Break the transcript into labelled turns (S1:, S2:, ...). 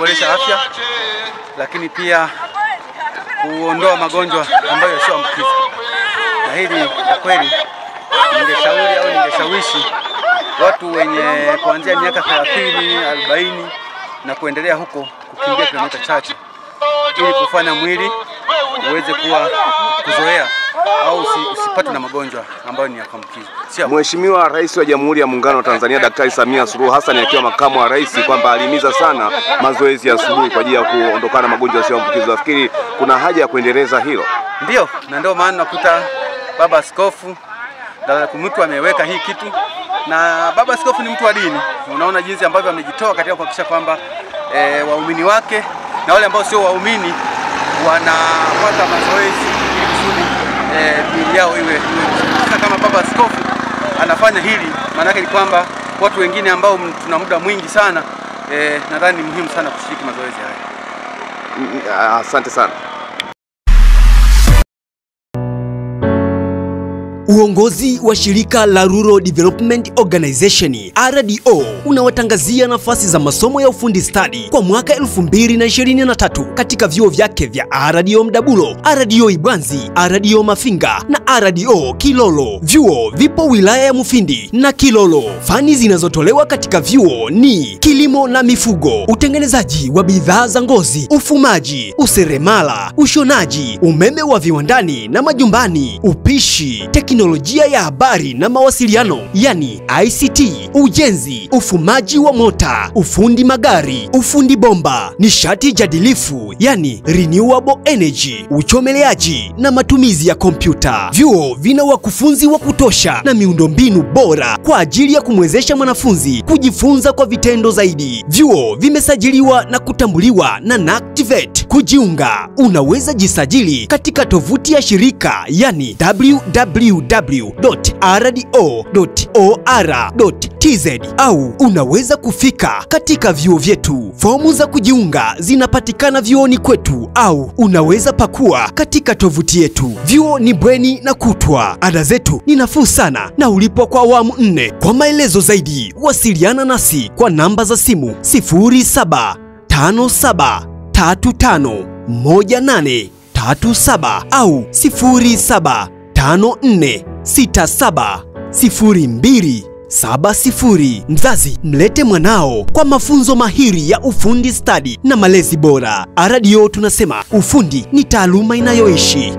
S1: kuboresha afya, lakini pia kuondoa magonjwa ambayo sio yasiyoambukiza. Na hili kwa kweli ningeshauri au ningeshawishi watu wenye kuanzia miaka 30, 40 na kuendelea huko kukimbia kilomita chache ili kufanya mwili uweze kuwa kuzoea au usipatwe usipate na magonjwa ambayo ni ya kuambukiza.
S2: Mheshimiwa Rais wa Jamhuri ya Muungano wa Tanzania Daktari Samia Suluhu Hassan akiwa makamu wa rais kwamba alihimiza sana mazoezi ya asubuhi kwa ajili ya kuondokana na magonjwa yasiyoambukiza. Nafikiri kuna haja ya kuendeleza hilo.
S1: Ndio, na ndio maana nakuta baba askofu Kumutu ameweka hii kitu, na baba askofu ni mtu wa dini. Unaona jinsi ambavyo amejitoa katika kuhakikisha kwamba e, waumini wake na wale ambao sio waumini wanapata mazoezi ili kusudi e, miili yao iwe, iwe. Kama baba askofu anafanya hili, maana yake ni kwamba watu wengine ambao tuna muda mwingi sana e, nadhani ni muhimu sana kushiriki mazoezi haya.
S2: Mm, Asante sana.
S3: Uongozi wa shirika la Rural Development Organization RDO unawatangazia nafasi za masomo ya ufundi stadi kwa mwaka 2023 katika vyuo vyake vya RDO Mdabulo, RDO Ibwanzi, RDO Mafinga na RDO Kilolo. Vyuo vipo wilaya ya Mufindi na Kilolo. Fani zinazotolewa katika vyuo ni kilimo na mifugo, utengenezaji wa bidhaa za ngozi, ufumaji, useremala, ushonaji, umeme wa viwandani na majumbani, upishi, teknolojia ya habari na mawasiliano yani ICT, ujenzi, ufumaji wa mota, ufundi magari, ufundi bomba, nishati jadilifu yani renewable energy, uchomeleaji na matumizi ya kompyuta. Vyuo vina wakufunzi wa kutosha na miundombinu bora kwa ajili ya kumwezesha mwanafunzi kujifunza kwa vitendo zaidi. Vyuo vimesajiliwa na kutambuliwa na NACTVET. Kujiunga, unaweza jisajili katika tovuti ya shirika yani www.rdo.or.tz au unaweza kufika katika vyuo vyetu. Fomu za kujiunga zinapatikana vyuoni kwetu au unaweza pakua katika tovuti yetu. Vyuo ni bweni na kutwa. Ada zetu ni nafuu sana na ulipwa kwa awamu nne. Kwa maelezo zaidi, wasiliana nasi kwa namba za simu 0757351837 au 0754670270. Mzazi, mlete mwanao kwa mafunzo mahiri ya ufundi stadi na malezi bora. RDO tunasema ufundi ni taaluma inayoishi.